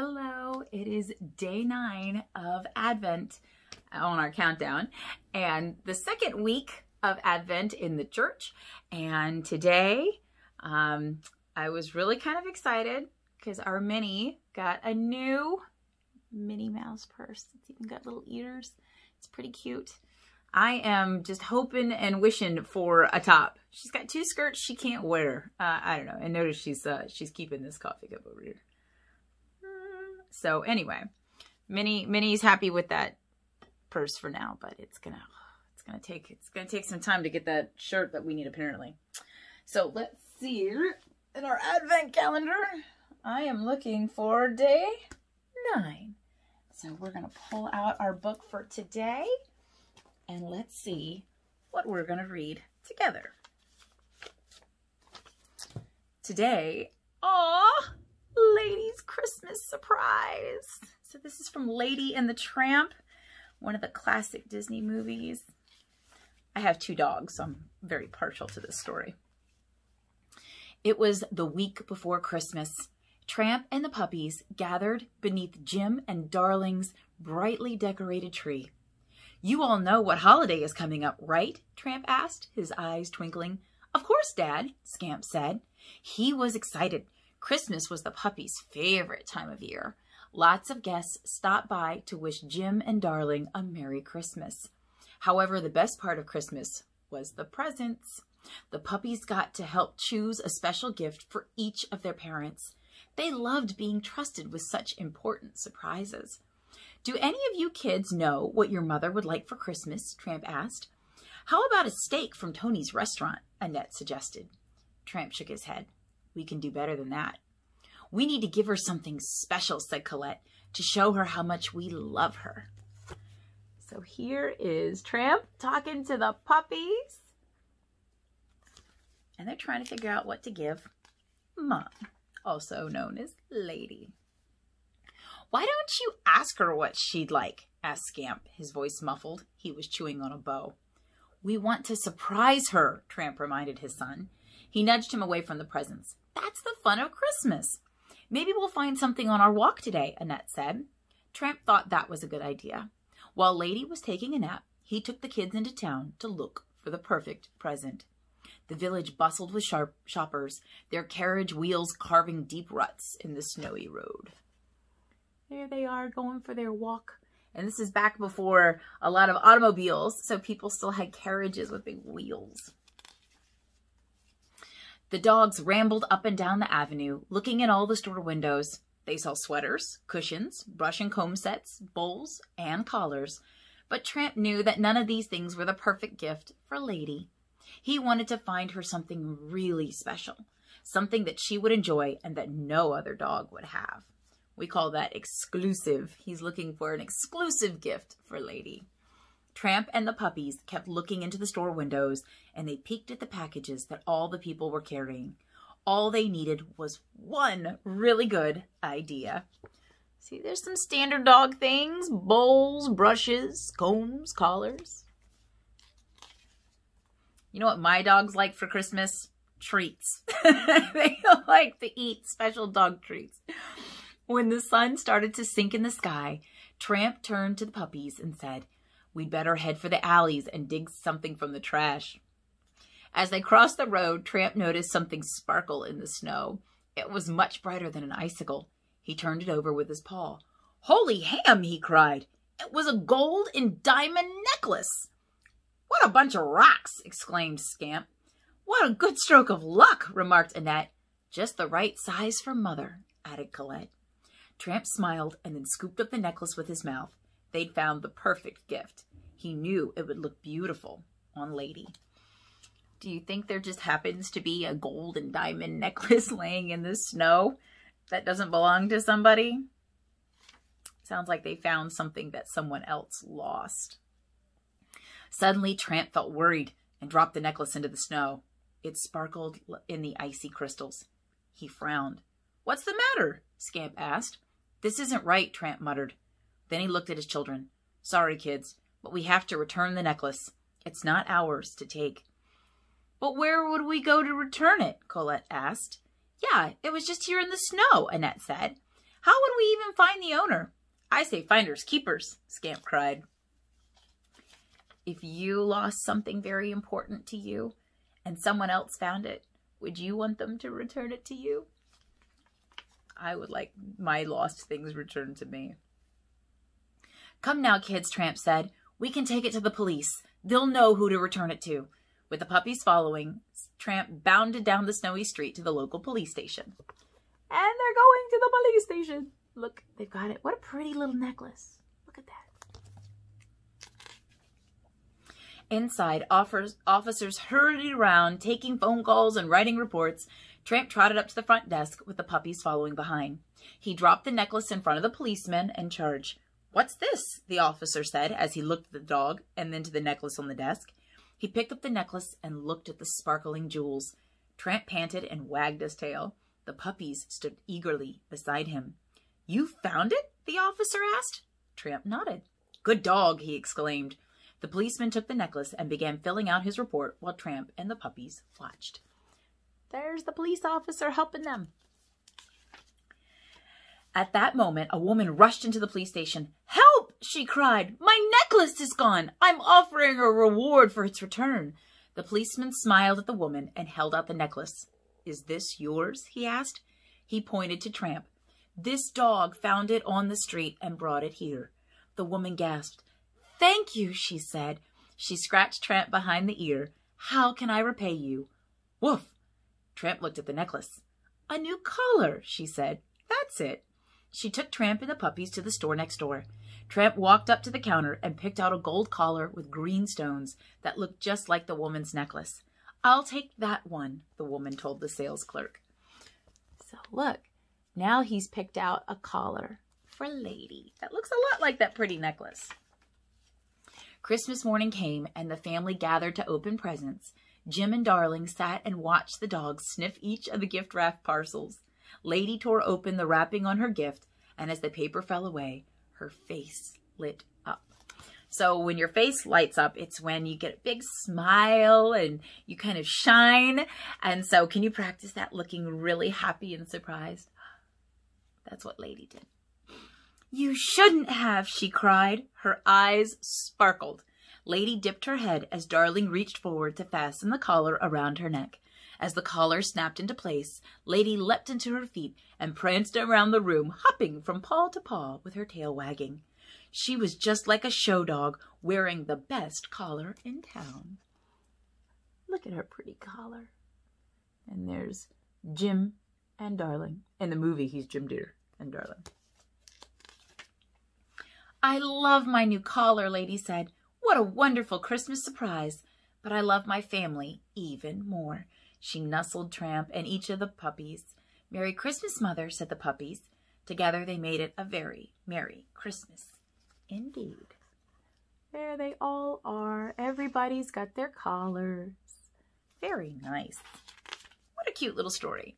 Hello, it is day nine of Advent on our countdown and the second week of Advent in the church. And today, um, I was really kind of excited because our Minnie got a new Minnie Mouse purse. It's even got little ears. It's pretty cute. I am just hoping and wishing for a top. She's got two skirts she can't wear. Uh, I don't know. And notice she's uh, she's keeping this coffee cup over here. So anyway, Minnie Minnie's happy with that purse for now, but it's gonna it's gonna take it's gonna take some time to get that shirt that we need apparently. So let's see in our advent calendar. I am looking for day nine. So we're gonna pull out our book for today and let's see what we're gonna read together. Today, aw, Lady's Christmas surprise. So this is from Lady and the Tramp, one of the classic Disney movies. I have two dogs, so I'm very partial to this story. It was the week before Christmas. Tramp and the puppies gathered beneath Jim and Darling's brightly decorated tree. You all know what holiday is coming up, right? Tramp asked, his eyes twinkling. Of course, Dad, Scamp said. He was excited. Christmas was the puppy's favorite time of year. Lots of guests stopped by to wish Jim and Darling a Merry Christmas. However, the best part of Christmas was the presents. The puppies got to help choose a special gift for each of their parents. They loved being trusted with such important surprises. Do any of you kids know what your mother would like for Christmas? Tramp asked. How about a steak from Tony's restaurant? Annette suggested. Tramp shook his head. We can do better than that. We need to give her something special, said Colette, to show her how much we love her. So here is Tramp talking to the puppies. And they're trying to figure out what to give Mom, also known as Lady. Why don't you ask her what she'd like? asked Scamp, his voice muffled. He was chewing on a bow. We want to surprise her, Tramp reminded his son. He nudged him away from the presents. That's the fun of Christmas. Maybe we'll find something on our walk today, Annette said. Tramp thought that was a good idea. While Lady was taking a nap, he took the kids into town to look for the perfect present. The village bustled with sharp shoppers, their carriage wheels carving deep ruts in the snowy road. There they are going for their walk. And this is back before a lot of automobiles, so people still had carriages with big wheels. The dogs rambled up and down the avenue, looking in all the store windows. They saw sweaters, cushions, brush and comb sets, bowls, and collars. But Tramp knew that none of these things were the perfect gift for Lady. He wanted to find her something really special, something that she would enjoy and that no other dog would have. We call that exclusive. He's looking for an exclusive gift for Lady. Tramp and the puppies kept looking into the store windows and they peeked at the packages that all the people were carrying. All they needed was one really good idea. See, there's some standard dog things bowls, brushes, combs, collars. You know what my dogs like for Christmas? Treats. they like to eat special dog treats. When the sun started to sink in the sky, Tramp turned to the puppies and said, We'd better head for the alleys and dig something from the trash. As they crossed the road, Tramp noticed something sparkle in the snow. It was much brighter than an icicle. He turned it over with his paw. Holy ham, he cried. It was a gold and diamond necklace. What a bunch of rocks, exclaimed Scamp. What a good stroke of luck, remarked Annette. Just the right size for mother, added Colette. Tramp smiled and then scooped up the necklace with his mouth. They'd found the perfect gift. He knew it would look beautiful on Lady. Do you think there just happens to be a gold and diamond necklace laying in the snow that doesn't belong to somebody? Sounds like they found something that someone else lost. Suddenly, Tramp felt worried and dropped the necklace into the snow. It sparkled in the icy crystals. He frowned. What's the matter? Scamp asked. This isn't right, Tramp muttered. Then he looked at his children. Sorry, kids, but we have to return the necklace. It's not ours to take. But where would we go to return it? Colette asked. Yeah, it was just here in the snow, Annette said. How would we even find the owner? I say finders keepers, Scamp cried. If you lost something very important to you and someone else found it, would you want them to return it to you? I would like my lost things returned to me. Come now, kids, Tramp said. We can take it to the police. They'll know who to return it to. With the puppies following, Tramp bounded down the snowy street to the local police station. And they're going to the police station. Look, they've got it. What a pretty little necklace. Look at that. Inside, officers hurried around, taking phone calls and writing reports. Tramp trotted up to the front desk with the puppies following behind. He dropped the necklace in front of the policeman and charged. What's this? the officer said as he looked at the dog and then to the necklace on the desk. He picked up the necklace and looked at the sparkling jewels. Tramp panted and wagged his tail. The puppies stood eagerly beside him. You found it? the officer asked. Tramp nodded. Good dog, he exclaimed. The policeman took the necklace and began filling out his report while Tramp and the puppies watched. There's the police officer helping them. At that moment, a woman rushed into the police station. Help! she cried. My necklace is gone. I'm offering a reward for its return. The policeman smiled at the woman and held out the necklace. Is this yours? he asked. He pointed to Tramp. This dog found it on the street and brought it here. The woman gasped. Thank you, she said. She scratched Tramp behind the ear. How can I repay you? Woof! Tramp looked at the necklace. A new collar, she said. That's it. She took Tramp and the puppies to the store next door. Tramp walked up to the counter and picked out a gold collar with green stones that looked just like the woman's necklace. I'll take that one, the woman told the sales clerk. So look, now he's picked out a collar for Lady that looks a lot like that pretty necklace. Christmas morning came and the family gathered to open presents. Jim and Darling sat and watched the dogs sniff each of the gift wrap parcels. Lady tore open the wrapping on her gift, and as the paper fell away, her face lit up. So when your face lights up, it's when you get a big smile and you kind of shine. And so can you practice that looking really happy and surprised? That's what Lady did. You shouldn't have, she cried. Her eyes sparkled. Lady dipped her head as Darling reached forward to fasten the collar around her neck. As the collar snapped into place, Lady leapt into her feet and pranced around the room, hopping from paw to paw with her tail wagging. She was just like a show dog, wearing the best collar in town. Look at her pretty collar. And there's Jim and Darling. In the movie, he's Jim Dear and Darling. I love my new collar, Lady said. What a wonderful Christmas surprise. But I love my family even more. She nuzzled Tramp and each of the puppies. Merry Christmas, Mother, said the puppies. Together they made it a very Merry Christmas indeed. There they all are. Everybody's got their collars. Very nice. What a cute little story.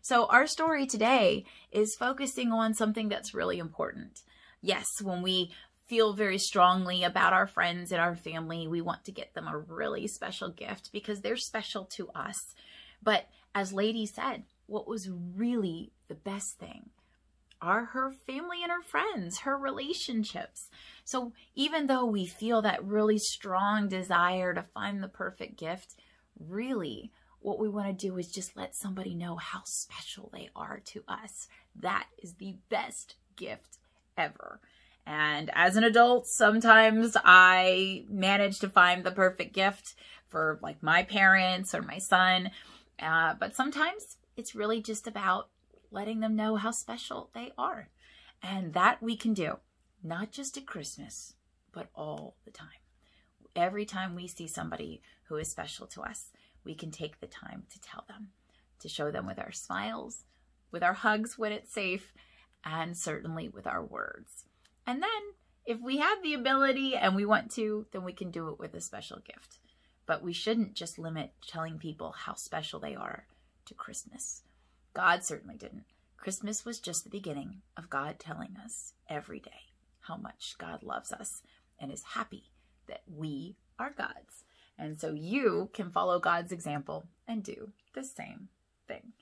So our story today is focusing on something that's really important. Yes, when we feel very strongly about our friends and our family. We want to get them a really special gift because they're special to us. But as Lady said, what was really the best thing are her family and her friends, her relationships. So even though we feel that really strong desire to find the perfect gift, really what we want to do is just let somebody know how special they are to us. That is the best gift ever. And as an adult, sometimes I manage to find the perfect gift for like my parents or my son. Uh, but sometimes it's really just about letting them know how special they are. And that we can do, not just at Christmas, but all the time. Every time we see somebody who is special to us, we can take the time to tell them, to show them with our smiles, with our hugs when it's safe, and certainly with our words. And then if we have the ability and we want to, then we can do it with a special gift. But we shouldn't just limit telling people how special they are to Christmas. God certainly didn't. Christmas was just the beginning of God telling us every day how much God loves us and is happy that we are God's. And so you can follow God's example and do the same thing.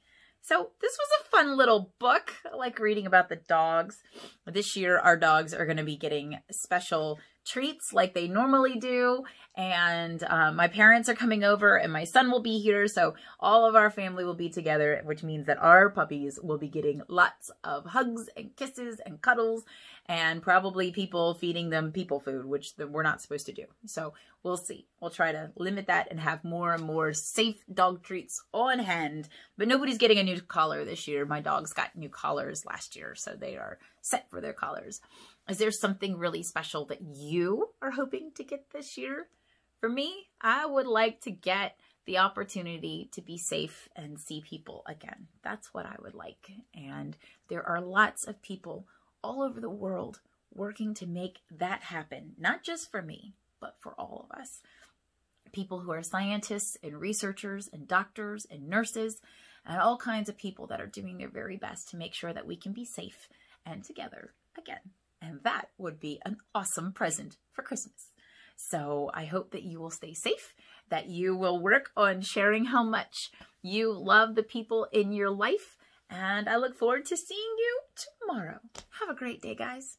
So this was a fun little book. I like reading about the dogs. This year, our dogs are going to be getting special treats like they normally do. And um, my parents are coming over and my son will be here. So all of our family will be together, which means that our puppies will be getting lots of hugs and kisses and cuddles and probably people feeding them people food, which we're not supposed to do. So we'll see. We'll try to limit that and have more and more safe dog treats on hand. But nobody's getting a new collar this year. My dogs got new collars last year, so they are set for their collars. Is there something really special that you are hoping to get this year? For me, I would like to get the opportunity to be safe and see people again. That's what I would like. And there are lots of people all over the world working to make that happen, not just for me, but for all of us. People who are scientists and researchers and doctors and nurses and all kinds of people that are doing their very best to make sure that we can be safe and together again. And that would be an awesome present for Christmas. So I hope that you will stay safe, that you will work on sharing how much you love the people in your life. And I look forward to seeing you tomorrow. Have a great day, guys.